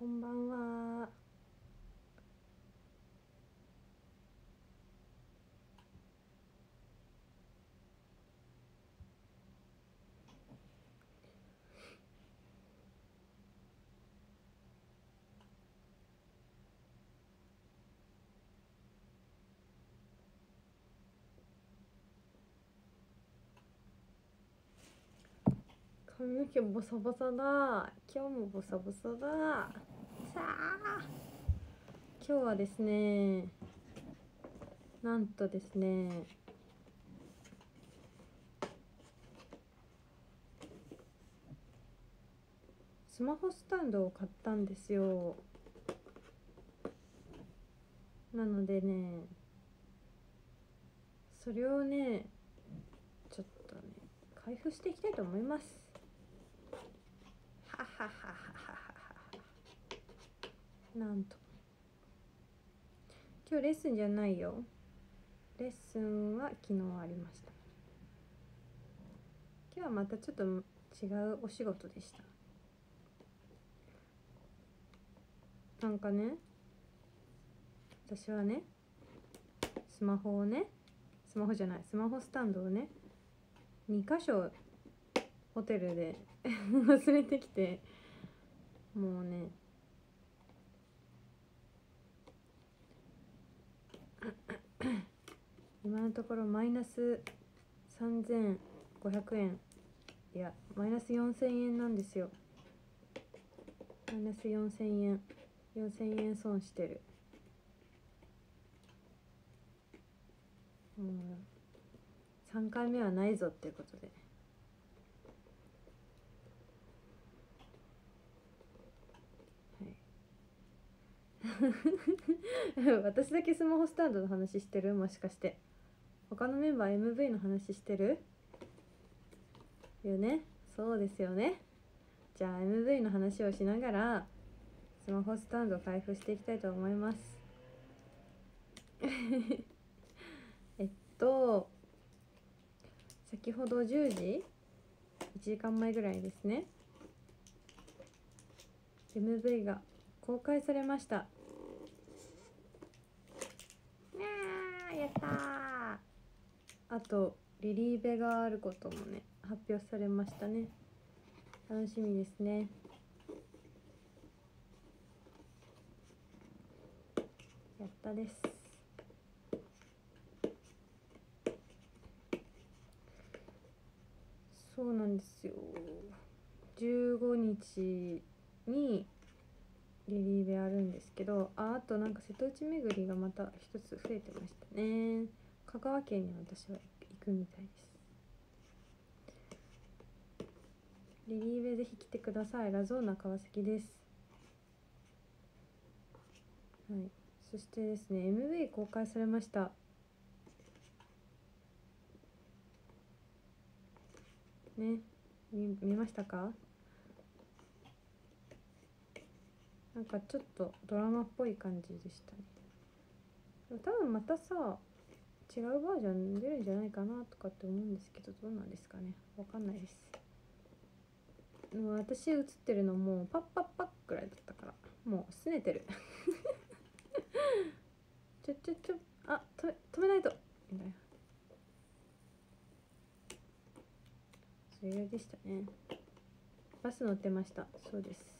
こんばんは。髪の毛ボサボサだ。今日もボサボサだ。さあ。今日はですねなんとですねスマホスタンドを買ったんですよ。なのでねそれをねちょっとね開封していきたいと思います。はははなんと。今日レッスンじゃないよ。レッスンは昨日ありました。今日はまたちょっと違うお仕事でした。なんかね私はねスマホをねスマホじゃないスマホスタンドをね2箇所ホテルで 忘れてきてもうね。今のところマイナス3500円。いやマイナス4000円なんですよ。マイナス4000円。4000円損してる。もう3回目はないぞっていうことで。私だけスマホスタンドの話してる？もしかして。他のメンバー MV の話してる？よね？そうですよね。じゃあ MV の話をしながらスマホスタンドを開封していきたいと思います。えっと先ほど10時？1時間前ぐらいですね。MV が公開されました。やったあとリリーベがあることもね発表されましたね。楽しみですね。やったです。そうなんですよ。15日にリリーベあるんですけどああとなんか瀬戸内巡りがまた一つ増えてましたね。香川県に私は行くみたいです。リリーベぜひ来てください。ラゾーナ川崎です。はい。そしてですね MV 公開されました。ね。見見ましたか？なんかちょっとドラマっぽい感じでしたね。多分またさ違うバージョン出るんじゃないかなとかって思うんですけどどうなんですかね。わかんないです。でも私映ってるのもうパッパッパッくらいだったからもう拗ねてる。ちょちょちょあ止め止めないと。みたいな。それでしたね。バス乗ってました。そうです。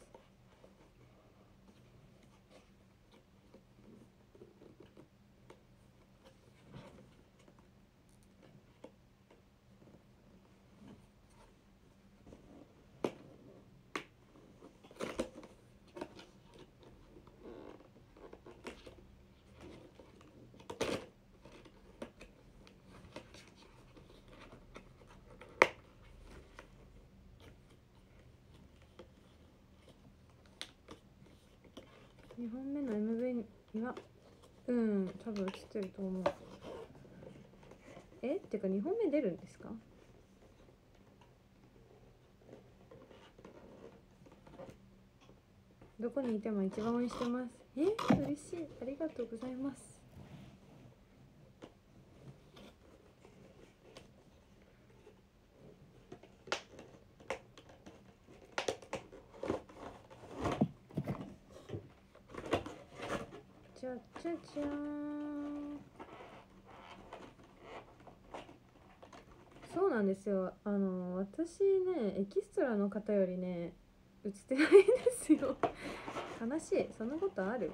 2本目の MV にはうん多分映ってると思う。え？っていうか2本目出るんですか？どこにいても一番応援してます。え？嬉しい。ありがとうございますゃちゃーんそうなんですよ。あの私ねエキストラの方よりね映ってないんですよ。悲しい。そんなことある？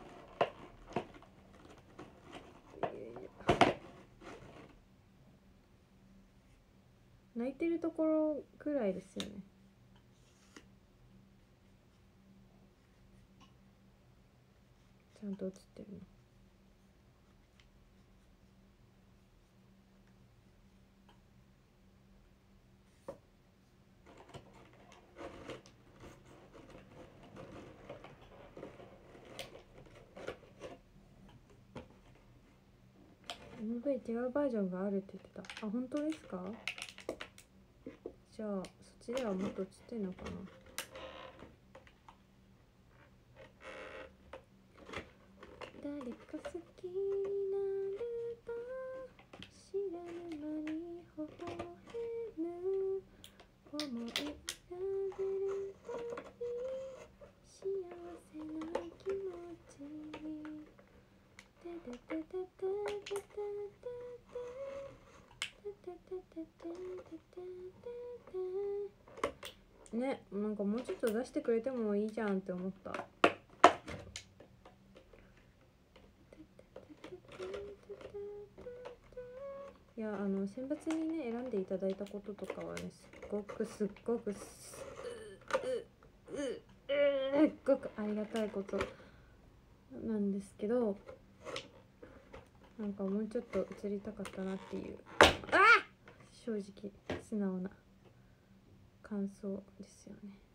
いやいや泣いてるところぐらいですよね。ちゃんと映ってるの。？MV 違うバージョンがあるって言ってた。あ本当ですか？じゃあそっちではもっと映ってんのかな？誰か好きになれば知らぬ間に微笑む。思いしてくれてもいいじゃんって思ったいやあの選抜にね選んでいただいたこととかはねすっごくすっごくすっごくありがたいことなんですけどなんかもうちょっと映りたかったなっていうあ正直素直な感想ですよね。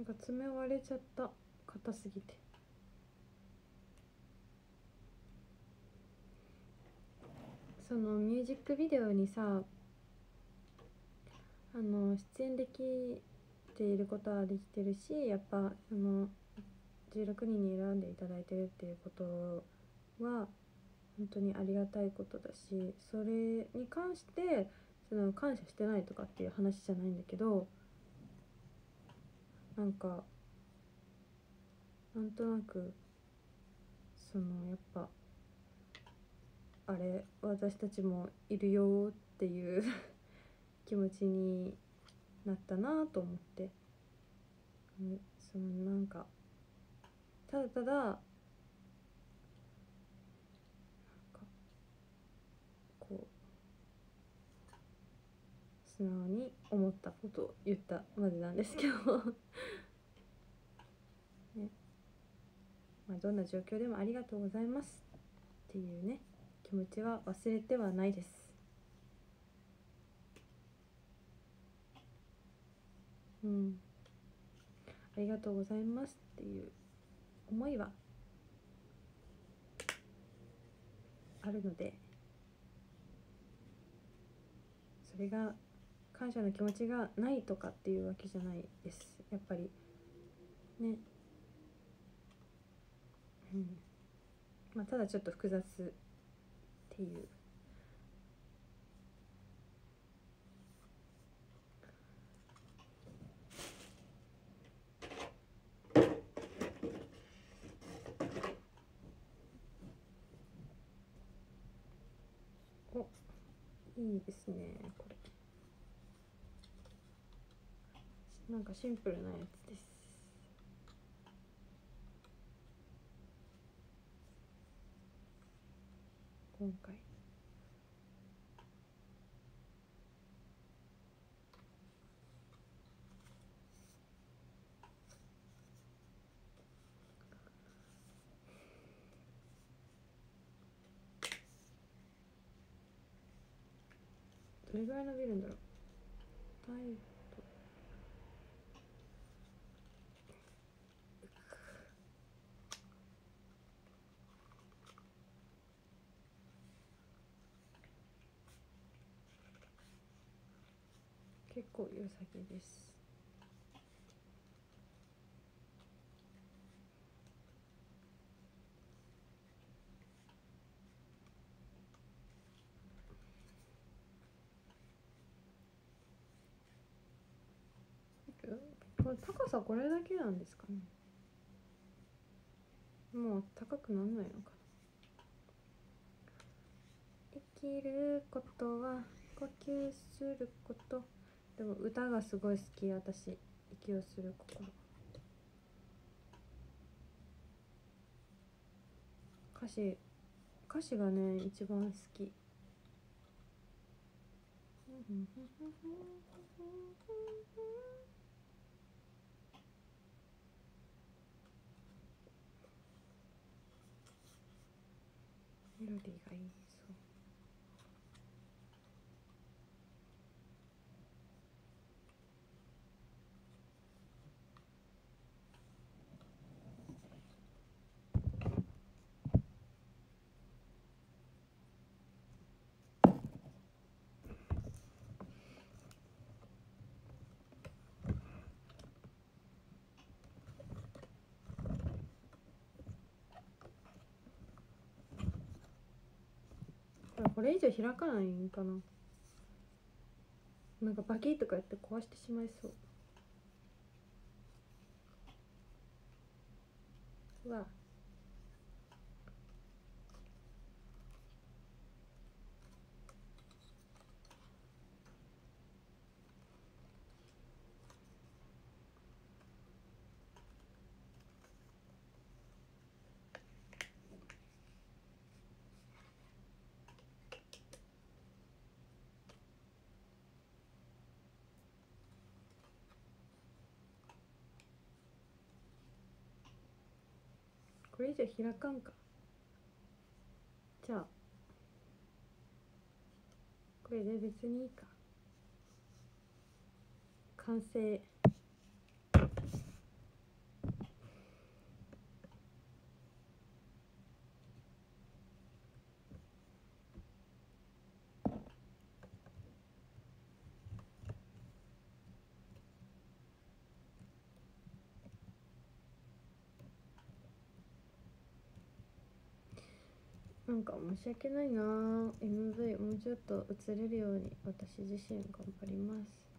なんか爪割れちゃった。硬すぎて。そのミュージックビデオにさあの出演できていることはできてるしやっぱその16人に選んでいただいてるっていうことは本当にありがたいことだしそれに関してその感謝してないとかっていう話じゃないんだけどなんかなんとなくそのやっぱあれ私たちもいるよっていう 気持ちになったなと思って、うん、そのなんかただただなんかこう素直に思ったことを言ったまでなんですけど。ね。まあ、どんな状況でもありがとうございますっていうね気持ちは忘れてはないです。うん。ありがとうございますっていう思いはあるのでそれが感謝の気持ちがないとかっていうわけじゃないです。やっぱり。ね。うん。まあただちょっと複雑っていう。おいいですねこれ。なんかシンプルなやつです。今回。どれぐらい伸びるんだろう。結構良さげです。これ高さこれだけなんですかね。もう高くなんないのかな。生きることは呼吸すること。でも歌がすごい好き私。息をする心。歌詞歌詞がね一番好き。メロディーがいいそうこれこれ以上開かないんかな。なんかバキッとかやって壊してしまいそう。うわ。これ以上開かんか。じゃあこれで別にいいか。完成。なんか申し訳ないな。MV もうちょっと映れるように私自身頑張ります。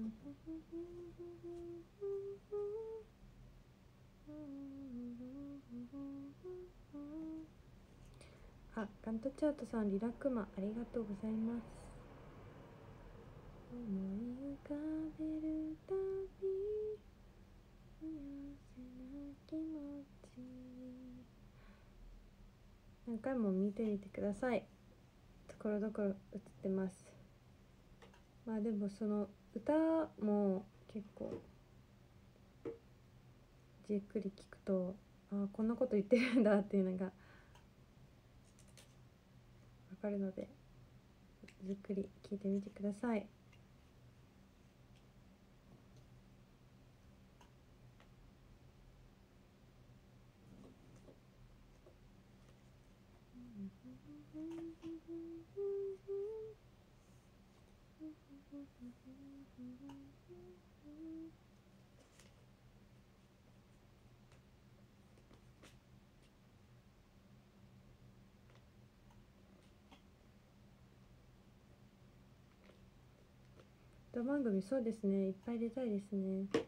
あ、ガントチャートさんリラックマありがとうございます。思い浮かべるたび幸せな気持ち何回も見てみてください。ところどころ映ってます。まあでもその歌も結構じっくり聞くとああこんなこと言ってるんだっていうのがわかるのでじっくり聞いてみてください。歌番組そうですね。いっぱい出たいですね「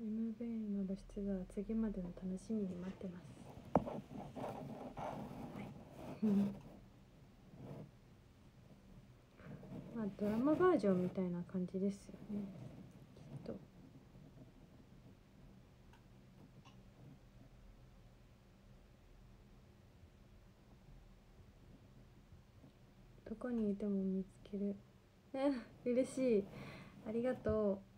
MV の露出は次までの楽しみに待ってます」はいあドラマバージョンみたいな感じですよね。きっと。どこにいても見つける。嬉しい。ありがとう。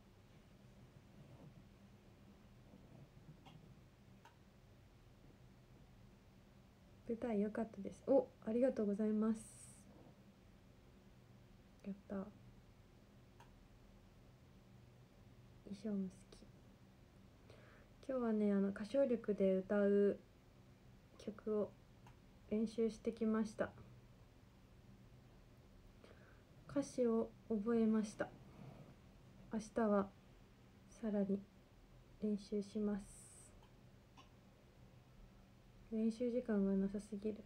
舞台良かったです。おありがとうございます。やった。衣装も好き。今日はねあの歌唱力で歌う曲を練習してきました。歌詞を覚えました。明日はさらに練習します。練習時間がなさすぎる。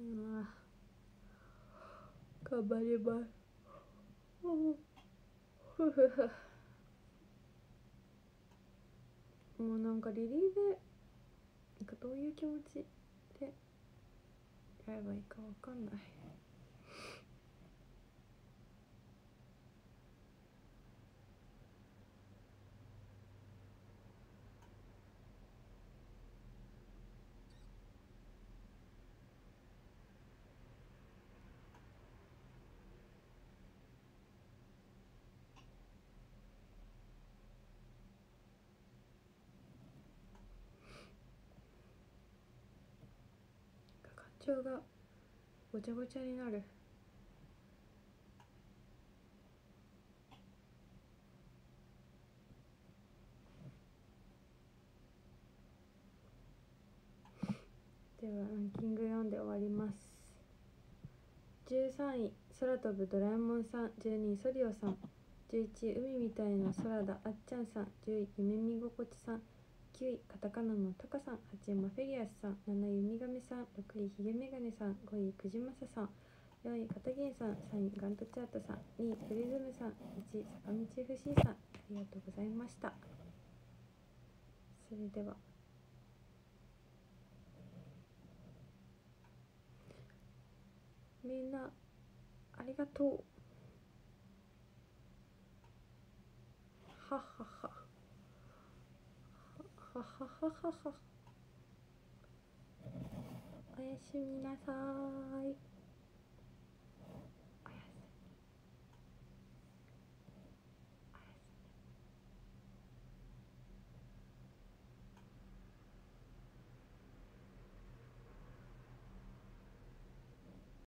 うわ頑張りますふふふ。もうなんかリリーでなんかどういう気持ちでやればいいかわかんない。感情がごちゃごちゃになる。ではランキング読んで終わります。13位空飛ぶドラえもんさん。12位ソリオさん。11位海みたいな空だ。あっちゃんさん。10位夢見心地さん。9位カタカナのタカさん8位マフェリアスさん7位ウミガメさん6位ヒゲメガネさん5位クジマサさん4位カタギンさん3位ガントチャートさん2位プリズムさん1位坂道 FC さんありがとうございました。それでは。みんなありがとう。ははは。はははははおやすみなさい。